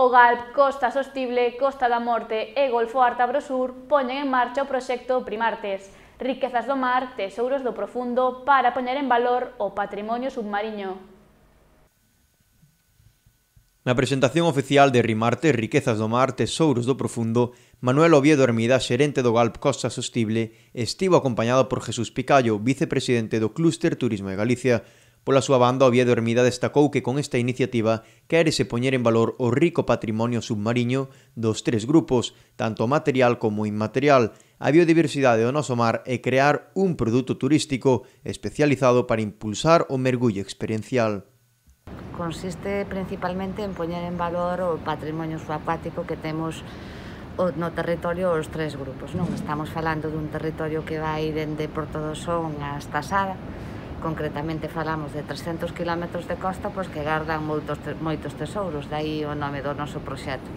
O Galp, Costa Sostible, Costa da Morte e Golfo Artabrosur poñen en marcha o proxecto Primartes, riquezas do mar, tesouros do profundo, para poñer en valor o patrimonio submarino. Na presentación oficial de Rimarte, Riquezas do Mar, Tesouros do Profundo, Manuel Oviedo Hermida, xerente do Galp Costa Sostible, estivo acompañado por Jesús Picallo, vicepresidente do Clúster Turismo de Galicia, Pola súa banda, Oviedo Hermida destacou que con esta iniciativa quérese poñer en valor o rico patrimonio submarino dos tres grupos, tanto material como inmaterial, a biodiversidade do noso mar e crear un produto turístico especializado para impulsar o mergullo experiencial. Consiste principalmente en poñer en valor o patrimonio subacuático que temos no territorio os tres grupos. Non estamos falando dun territorio que vai dende Porto do Son hasta Sada, concretamente falamos de 300 km de costa pois que gardan moitos, moitos tesouros, dai o nome do noso proxecto.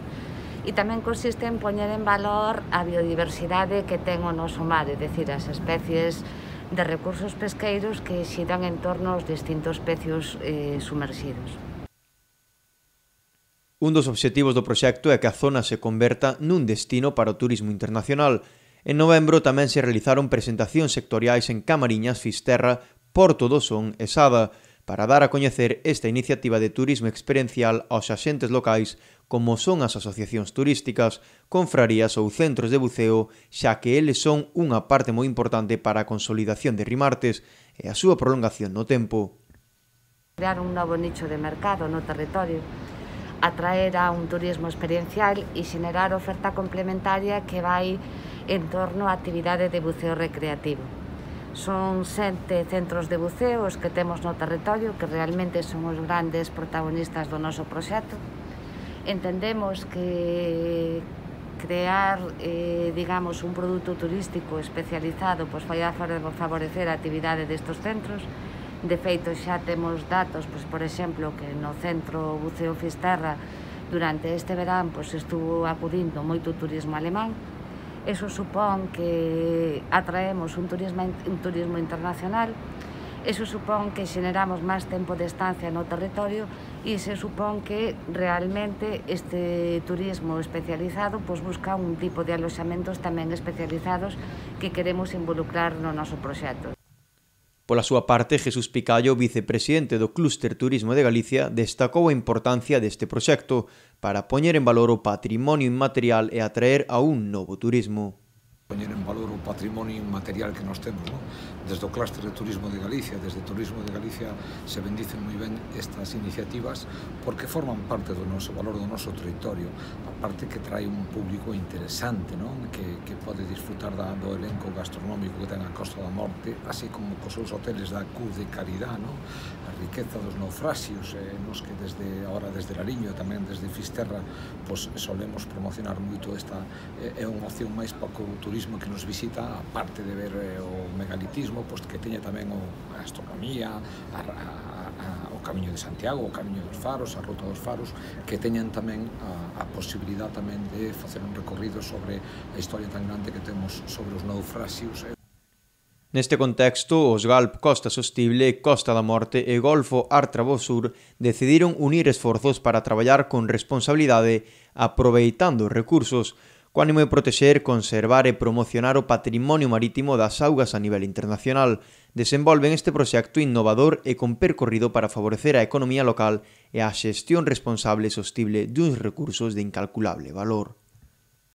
E tamén consiste en poñer en valor a biodiversidade que ten o noso mar, é dicir, as especies de recursos pesqueiros que xiran en torno aos distintos pecios eh, sumerxidos. Un dos obxectivos do proxecto é que a zona se converta nun destino para o turismo internacional. En novembro tamén se realizaron presentacións sectoriais en Camariñas, Fisterra, Porto do Son e Sada para dar a coñecer esta iniciativa de turismo experiencial aos axentes locais como son as asociacións turísticas, confrarías ou centros de buceo, xa que eles son unha parte moi importante para a consolidación de Rimartes e a súa prolongación no tempo. Crear un novo nicho de mercado no territorio atraer a un turismo experiencial e xenerar oferta complementaria que vai en torno á actividade de buceo recreativo. Son sete centros de buceo os que temos no territorio que realmente son os grandes protagonistas do noso proxecto. Entendemos que crear, eh, digamos, un produto turístico especializado pois vai a favorecer a actividade destos centros. De feito, xa temos datos, pois, por exemplo, que no centro Buceo Fisterra durante este verán pois, estuvo acudindo moito turismo alemán, Eso supón que atraemos un turismo, un turismo internacional, eso supón que xeneramos máis tempo de estancia no territorio e se supón que realmente este turismo especializado pois, busca un tipo de aloxamentos tamén especializados que queremos involucrar no noso proxecto. Pola súa parte, Jesús Picallo, vicepresidente do Clúster Turismo de Galicia, destacou a importancia deste proxecto para poñer en valor o patrimonio inmaterial e atraer a un novo turismo poñer en valor o patrimonio inmaterial que nós temos, non? Desde o clúster de turismo de Galicia, desde turismo de Galicia se bendicen moi ben estas iniciativas porque forman parte do noso valor do noso territorio, a parte que trae un público interesante, non? Que, que pode disfrutar da, do elenco gastronómico que ten a Costa da Morte, así como cos seus hoteles da Cruz de Caridad, non? riqueza dos naufrasios eh, nos que desde ahora desde Lariño e tamén desde Fisterra pois, solemos promocionar moito esta eh, é unha opción máis para o turismo que nos visita a parte de ver eh, o megalitismo pois que teña tamén o, a astronomía a, a, a, o Camiño de Santiago o Camiño dos Faros, a Ruta dos Faros que teñan tamén a, a posibilidad tamén de facer un recorrido sobre a historia tan grande que temos sobre os naufraxios. eh. Neste contexto, os Galp Costa Sostible, Costa da Morte e Golfo Artrabosur decidiron unir esforzos para traballar con responsabilidade aproveitando os recursos co ánimo de protexer, conservar e promocionar o patrimonio marítimo das augas a nivel internacional. Desenvolven este proxecto innovador e con percorrido para favorecer a economía local e a xestión responsable e sostible duns recursos de incalculable valor.